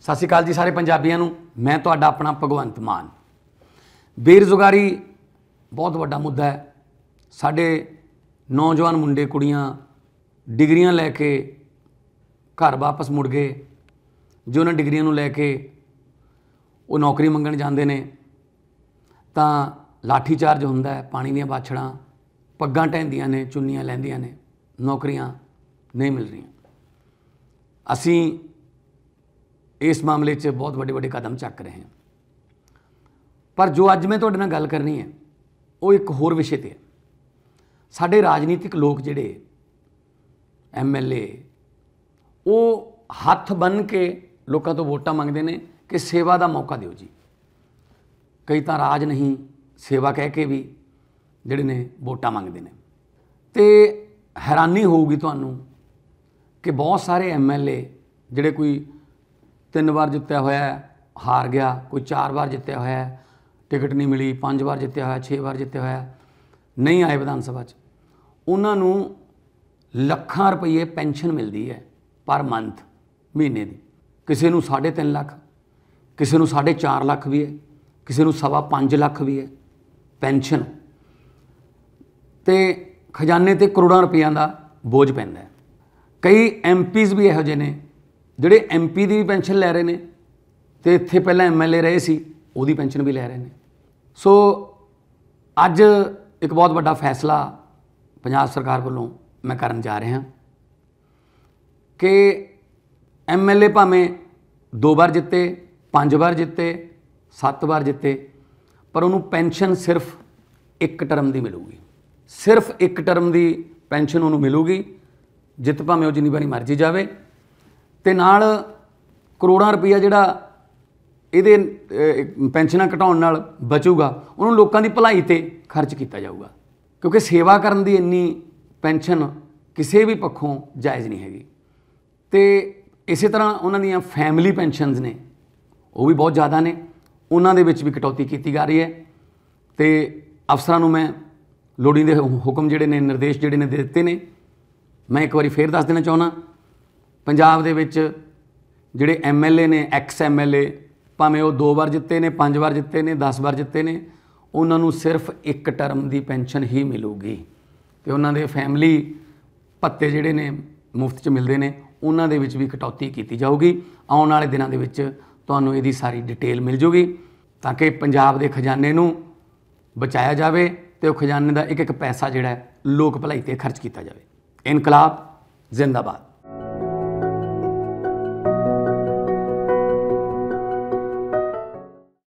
ਸਤਿ ਸ਼੍ਰੀ ਅਕਾਲ ਜੀ ਸਾਰੇ ਪੰਜਾਬੀਆਂ ਨੂੰ। ਮੈਂ ਤੁਹਾਡਾ ਆਪਣਾ ਭਗਵੰਤ ਮਾਨ। ਬੇਰੁਜ਼ਗਾਰੀ ਬਹੁਤ ਵੱਡਾ ਮੁੱਦਾ ਹੈ। ਸਾਡੇ ਨੌਜਵਾਨ ਮੁੰਡੇ, ਕੁੜੀਆਂ ਡਿਗਰੀਆਂ ਲੈ ਕੇ ਘਰ ਵਾਪਸ ਮੁੜ ਗਏ। ਜੋ ਉਹਨਾਂ ਡਿਗਰੀਆਂ ਨੂੰ ਲੈ ਕੇ ਉਹ ਨੌਕਰੀ ਮੰਗਣ ਜਾਂਦੇ ਨੇ, ਤਾਂ ਲਾਠੀ ਚਾਰਜ ਹੁੰਦਾ ਹੈ, ਪਾਣੀ ਦੀਆਂ ਬਾਛੜਾਂ, ਪੱਗਾਂ ਟਹਿੰਦੀਆਂ ਨੇ, ਚੁੰਨੀਆਂ ਲੈਂਦੀਆਂ ਨੇ, ਨੌਕਰੀਆਂ ਨਹੀਂ ਮਿਲ ਰਹੀਆਂ। ਅਸੀਂ ਇਸ ਮਾਮਲੇ 'ਚ ਬਹੁਤ ਵੱਡੇ ਵੱਡੇ ਕਦਮ ਚੱਕ ਰਹੇ ਹਾਂ। ਪਰ ਜੋ ਅੱਜ ਮੈਂ ਤੁਹਾਡੇ ਨਾਲ ਗੱਲ ਕਰਨੀ ਹੈ, ਉਹ ਇੱਕ ਹੋਰ ਵਿਸ਼ੇ ਤੇ ਹੈ। ਸਾਡੇ ਰਾਜਨੀਤਿਕ ਲੋਕ ਜਿਹੜੇ ਐਮਐਲਏ ਉਹ ਹੱਥ ਬੰਨ ਕੇ ਲੋਕਾਂ ਤੋਂ ਵੋਟਾਂ ਮੰਗਦੇ ਨੇ ਕਿ ਸੇਵਾ ਦਾ ਮੌਕਾ ਦਿਓ ਜੀ। ਕਈ ਤਾਂ ਰਾਜ ਨਹੀਂ, ਸੇਵਾ ਕਹਿ ਕੇ ਵੀ ਜਿਹੜੇ ਨੇ ਵੋਟਾਂ ਮੰਗਦੇ ਨੇ। ਤੇ ਹੈਰਾਨੀ ਹੋਊਗੀ ਤੁਹਾਨੂੰ ਕਿ ਬਹੁਤ ਸਾਰੇ ਐਮਐਲਏ ਜਿਹੜੇ ਕੋਈ ਤਿੰਨ ਵਾਰ ਜਿੱਤਿਆ ਹੋਇਆ ਹਾਰ ਗਿਆ, ਕੋਈ ਚਾਰ ਵਾਰ ਜਿੱਤਿਆ ਹੋਇਆ ਟਿਕਟ ਨਹੀਂ ਮਿਲੀ, ਪੰਜ ਵਾਰ ਜਿੱਤਿਆ ਹੋਇਆ, ਛੇ ਵਾਰ ਜਿੱਤਿਆ ਹੋਇਆ, ਨਹੀਂ ਆਏ ਵਿਧਾਨ ਸਭਾ 'ਚ। ਉਹਨਾਂ ਨੂੰ ਲੱਖਾਂ ਰੁਪਏ ਪੈਨਸ਼ਨ ਮਿਲਦੀ ਹੈ ਪਰ ਮੰਥ, ਮਹੀਨੇ ਦੀ। ਕਿਸੇ ਨੂੰ 3.5 ਲੱਖ, ਕਿਸੇ ਨੂੰ 4.5 ਲੱਖ ਵੀ ਹੈ, ਕਿਸੇ ਨੂੰ ਸਵਾ 5 ਲੱਖ ਵੀ ਹੈ ਪੈਨਸ਼ਨ। ਤੇ ਖਜ਼ਾਨੇ ਤੇ ਕਰੋੜਾਂ ਰੁਪਈਆਂ ਦਾ ਬੋਝ ਪੈਂਦਾ ਹੈ। ਕਈ ਐਮਪੀਜ਼ ਵੀ ਇਹੋ ਜਿਹੇ ਨੇ ਜਿਹੜੇ ਐਮਪੀ ਦੀ ਵੀ ਪੈਨਸ਼ਨ ਲੈ ਰਹੇ ਨੇ ਤੇ ਇੱਥੇ ਪਹਿਲਾਂ ਐਮਐਲਏ ਰਹੇ ਸੀ, ਉਹਦੀ ਪੈਨਸ਼ਨ ਵੀ ਲੈ ਰਹੇ ਨੇ। ਸੋ ਅੱਜ ਇੱਕ ਬਹੁਤ ਵੱਡਾ ਫੈਸਲਾ ਪੰਜਾਬ ਸਰਕਾਰ ਵੱਲੋਂ ਮੈਂ ਕਰਨ ਜਾ ਰਿਹਾ ਕਿ ਐਮਐਲਏ ਭਾਵੇਂ ਦੋ ਵਾਰ ਜਿੱਤੇ, ਪੰਜ ਵਾਰ ਜਿੱਤੇ, ਸੱਤ ਵਾਰ ਜਿੱਤੇ, ਪਰ ਉਹਨੂੰ ਪੈਨਸ਼ਨ ਸਿਰਫ ਇੱਕ ਟਰਮ ਦੀ ਮਿਲੂਗੀ। ਸਿਰਫ ਇੱਕ ਟਰਮ ਦੀ ਪੈਨਸ਼ਨ ਉਹਨੂੰ ਮਿਲੂਗੀ, ਜਿੱਤ ਭਾਵੇਂ ਉਹ ਜਿੰਨੀ ਵਾਰੀ ਮਰਜ਼ੀ ਜਾਵੇ ਤੇ ਨਾਲ ਕਰੋੜਾਂ ਰੁਪਈਆ ਜਿਹੜਾ ਇਹਦੇ ਪੈਨਸ਼ਨਾਂ ਘਟਾਉਣ ਨਾਲ ਬਚੂਗਾ, ਉਹਨੂੰ ਲੋਕਾਂ ਦੀ ਭਲਾਈ ਤੇ ਖਰਚ ਕੀਤਾ ਜਾਊਗਾ। ਕਿਉਂਕਿ ਸੇਵਾ ਕਰਨ ਦੀ ਇੰਨੀ ਪੈਨਸ਼ਨ ਕਿਸੇ ਵੀ ਪੱਖੋਂ ਜਾਇਜ਼ ਨਹੀਂ ਹੈਗੀ। ਤੇ ਇਸੇ ਤਰ੍ਹਾਂ ਉਹਨਾਂ ਦੀਆਂ ਫੈਮਿਲੀ ਪੈਨਸ਼ਨਸ ਨੇ, ਉਹ ਵੀ ਬਹੁਤ ਜ਼ਿਆਦਾ ਨੇ। ਉਹਨਾਂ ਦੇ ਵਿੱਚ ਵੀ ਕਟੌਤੀ ਕੀਤੀ ਜਾ ਰਹੀ ਹੈ। ਤੇ ਅਫਸਰਾਂ ਨੂੰ ਮੈਂ ਲੋੜੀਂਦੇ ਹੁਕਮ ਜਿਹੜੇ ਨੇ, ਨਿਰਦੇਸ਼ ਜਿਹੜੇ ਨੇ ਦੇ ਦਿੱਤੇ ਨੇ। ਮੈਂ ਇੱਕ ਵਾਰੀ ਫੇਰ ਦੱਸ ਦੇਣਾ ਚਾਹੁੰਦਾ ਪੰਜਾਬ ਦੇ ਵਿੱਚ ਜਿਹੜੇ ਐਮਐਲਏ ਨੇ, ਐਕਸ ਐਮਐਲਏ ਭਾਵੇਂ ਉਹ ਦੋ ਵਾਰ ਜਿੱਤੇ ਨੇ, ਪੰਜ ਵਾਰ ਜਿੱਤੇ ਨੇ 10 ਵਾਰ ਜਿੱਤੇ ਨੇ, ਉਹਨਾਂ ਨੂੰ ਸਿਰਫ ਇੱਕ ਟਰਮ ਦੀ ਪੈਨਸ਼ਨ ਹੀ ਮਿਲੂਗੀ। ਤੇ ਉਹਨਾਂ ਦੇ ਫੈਮਿਲੀ ਭੱਤੇ ਜਿਹੜੇ ਨੇ, ਮੁਫਤ 'ਚ ਮਿਲਦੇ ਨੇ, ਉਹਨਾਂ ਦੇ ਵਿੱਚ ਵੀ ਕਟੌਤੀ ਕੀਤੀ ਜਾਊਗੀ। ਆਉਣ ਵਾਲੇ ਦਿਨਾਂ ਦੇ ਵਿੱਚ ਤੁਹਾਨੂੰ ਇਹਦੀ ਸਾਰੀ ਡਿਟੇਲ ਮਿਲ ਜੂਗੀ, ਤਾਂ ਕਿ ਪੰਜਾਬ ਦੇ ਖਜ਼ਾਨੇ ਨੂੰ ਬਚਾਇਆ ਜਾਵੇ ਤੇ ਉਹ ਖਜ਼ਾਨੇ ਦਾ ਇੱਕ ਇੱਕ ਪੈਸਾ ਜਿਹੜਾ ਲੋਕ ਭਲਾਈ ਤੇ ਖਰਚ ਕੀਤਾ ਜਾਵੇ। ਇਨਕਲਾਬ ਜ਼ਿੰਦਾਬਾਦ।